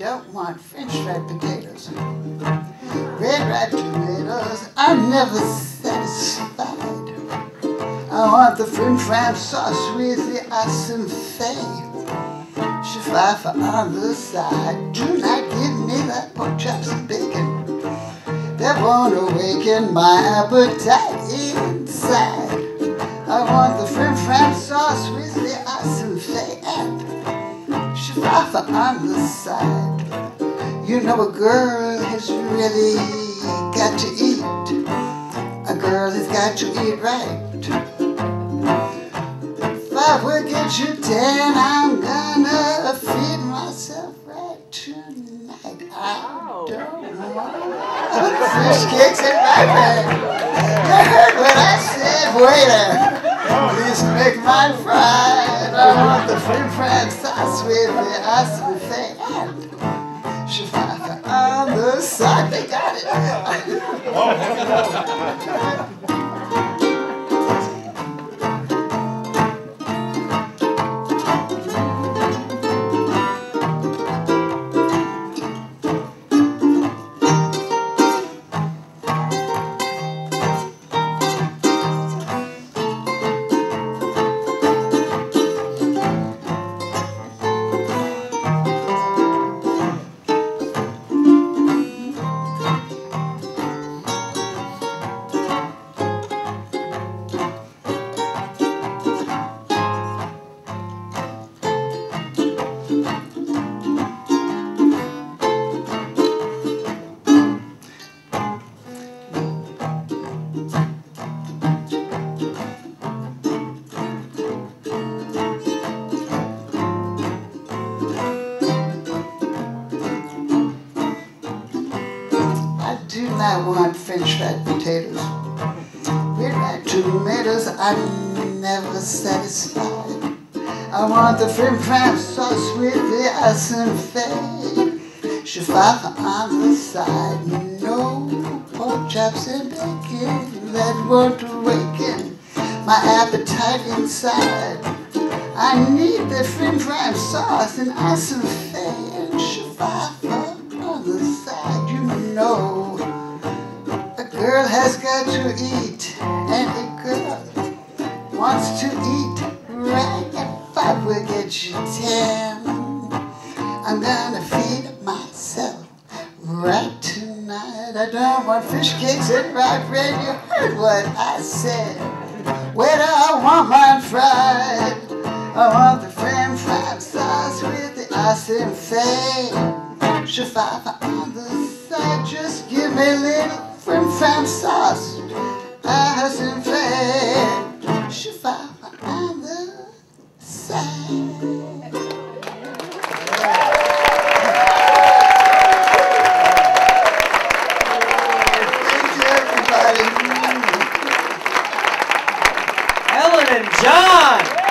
want french fried potatoes. Red ripe tomatoes I'm never satisfied. I want the frim fram sauce with the awesome fay. Shifafa on the side. Do not give me that pork chops and bacon. That won't awaken my appetite inside. I want the french Shifafa on the side. You know a girl has really got to eat. A girl has got to eat right. If I will get you ten, I'm gonna feed myself right tonight. I don't want fish cakes in my ripe You heard what I said, waiter. Please make mine fried. With the thing and on the side. They got it. Oh, Not want french fried potatoes. Red ripe tomatoes are never satisfied. I want the frim fram sauce with the awesome fade. Shifafa on the side. No pork chops and bacon that won't awaken my appetite inside. I need the frim fram sauce and awesome fade. Shifafa on the side. You know girl has got to eat, and a girl wants to eat right. If I will get you ten, I'm gonna feed myself right tonight. I don't want fish cakes and rye bread. You heard what I said. Where do I want mine fried? I want the frim fram sauce with the awesome fade. Shifafa on the side, just give me a little from France, sauce as in she found my other side Thank you, everybody. And John!